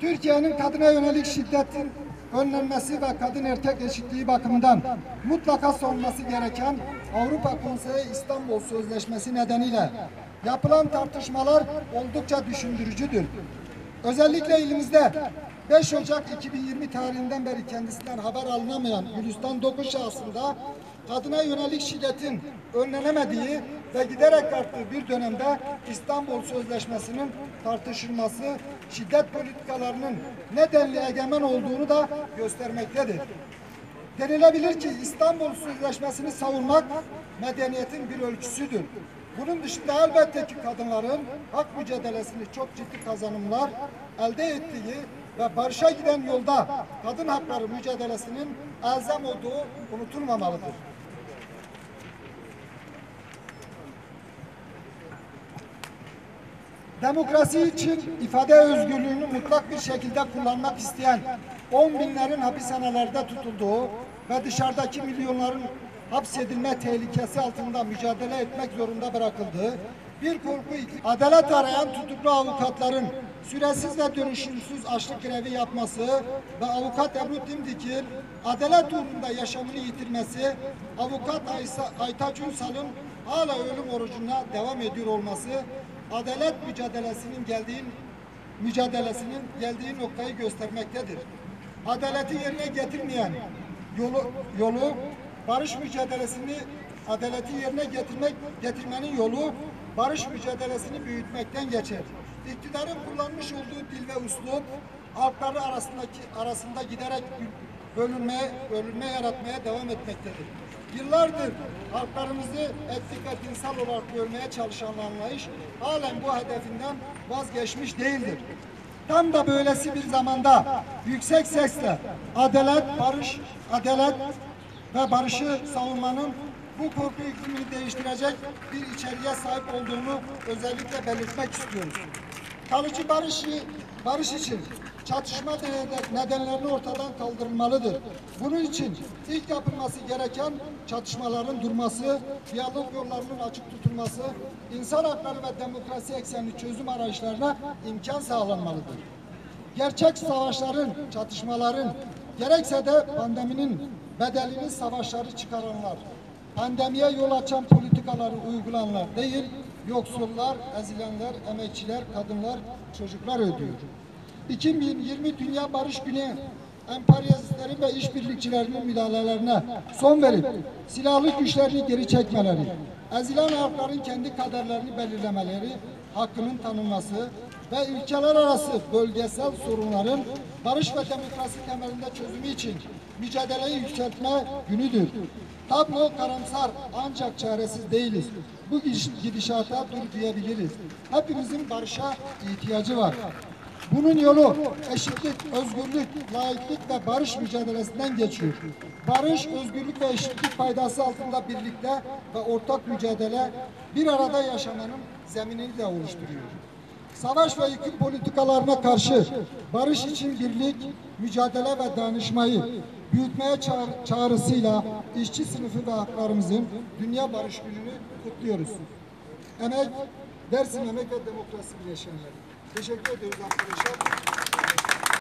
Türkiye'nin kadına yönelik şiddetin önlenmesi ve kadın erkek eşitliği bakımından mutlaka sonması gereken Avrupa Konseyi İstanbul Sözleşmesi nedeniyle yapılan tartışmalar oldukça düşündürücüdür. Özellikle ilimizde 5 Ocak 2020 tarihinden beri kendisinden haber alınamayan Gülistan Dokun şahsında kadına yönelik şiddetin önlenemediği ve giderek arttığı bir dönemde İstanbul Sözleşmesi'nin tartışılması şiddet politikalarının nedenli egemen olduğunu da göstermektedir. Denilebilir ki İstanbul Sözleşmesi'ni savunmak medeniyetin bir ölçüsüdür. Bunun dışında elbette ki kadınların hak mücadelesini çok ciddi kazanımlar elde ettiği ve barışa giden yolda kadın hakları mücadelesinin elzem olduğu unutulmamalıdır. Demokrasi için ifade özgürlüğünü mutlak bir şekilde kullanmak isteyen on binlerin hapishanelerde tutulduğu ve dışarıdaki milyonların hapsedilme tehlikesi altında mücadele etmek zorunda bırakıldığı bir korku adalet arayan tutuklu avukatların süresiz ve dönüşümsüz açlık grevi yapması ve avukat Ebru Dimdik'in adalet uğrunda yaşamını yitirmesi, avukat Aytaç Ünsal'ın hala ölüm orucuna devam ediyor olması adalet mücadelesinin geldiği mücadelesinin geldiği noktayı göstermektedir. Adaleti yerine getirmeyen yolu yolu barış mücadelesini adaleti yerine getirmek getirmenin yolu barış mücadelesini büyütmekten geçer. İktidarın kullanmış olduğu dil ve üslup halkları arasındaki arasında giderek bölünmeye, bölünme yaratmaya devam etmektedir. Yıllardır halklarımızı etnik dinsel olarak bölmeye çalışan anlayış halen bu hedefinden vazgeçmiş değildir. Tam da böylesi bir zamanda yüksek sesle adalet, barış, adalet ve barışı savunmanın bu korku iklimini değiştirecek bir içeriğe sahip olduğunu özellikle belirtmek istiyoruz. Kalıcı barış, barış için çatışma nedenlerini ortadan kaldırılmalıdır. Bunun için ilk yapılması gereken çatışmaların durması, diyalog yollarının açık tutulması, insan hakları ve demokrasi eksenli çözüm arayışlarına imkan sağlanmalıdır. Gerçek savaşların, çatışmaların, gerekse de pandeminin bedelini savaşları çıkaranlar, pandemiye yol açan politikaları uygulayanlar değil, yoksullar, ezilenler, emekçiler, kadınlar, çocuklar ödüyor. 2020 Dünya Barış Günü emperyalistlerin ve işbirlikçilerinin müdahalelerine son verip silahlı güçlerini geri çekmeleri, ezilen halkların kendi kaderlerini belirlemeleri, hakkının tanınması ve ülkeler arası bölgesel sorunların barış ve demokrasi temelinde çözümü için mücadeleyi yükseltme günüdür. Tablo karamsar ancak çaresiz değiliz. Bu gidiş- gidişata dur diyebiliriz. Hepimizin barışa ihtiyacı var. Bunun yolu eşitlik, özgürlük, laiklik ve barış mücadelesinden geçiyor. Barış, özgürlük ve eşitlik paydası altında birlikte ve ortak mücadele bir arada yaşamanın zeminini de oluşturuyor. Savaş ve yıkım politikalarına karşı barış için birlik, mücadele ve dayanışmayı büyütmeye çağrısıyla işçi sınıfı ve haklarımızın Dünya Barış Günü'nü kutluyoruz. Emek, Dersim Emek ve Demokrasi Bileşenleri. Teşekkür ediyoruz arkadaşlar.